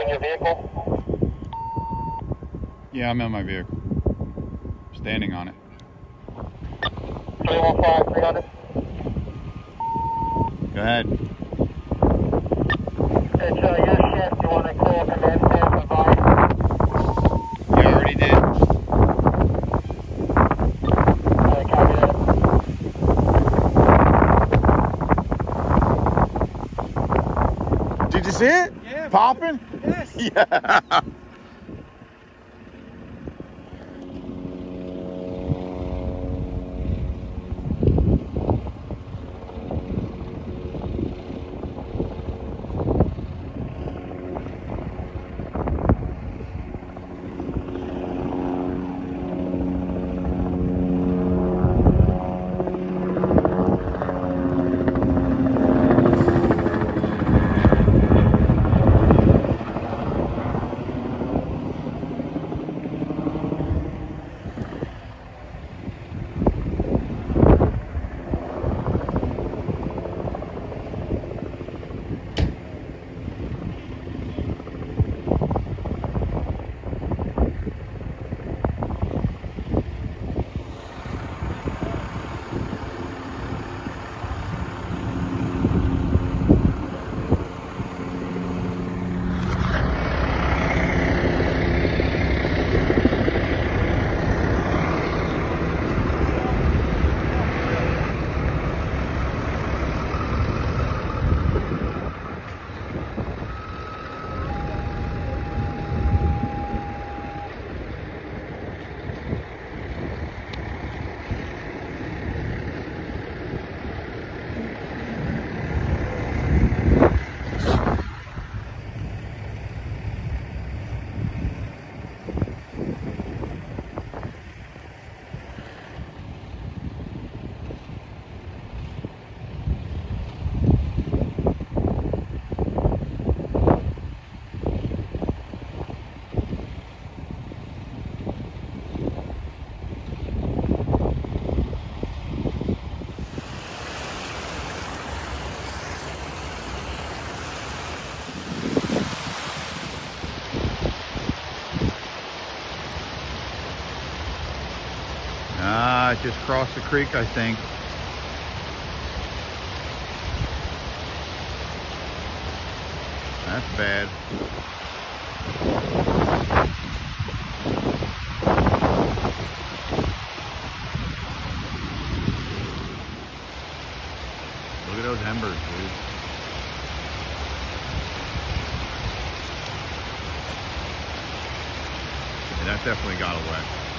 In your vehicle? Yeah, I'm in my vehicle. Standing on it. 315, 300. Go ahead. It's uh, your shift. You want to call command center advice? Yeah, I already did. Uh, copy that. Did you see it? Yeah. Popping? Yes. Yeah. Just crossed the creek, I think. That's bad. Look at those embers, dude. That definitely got a wet.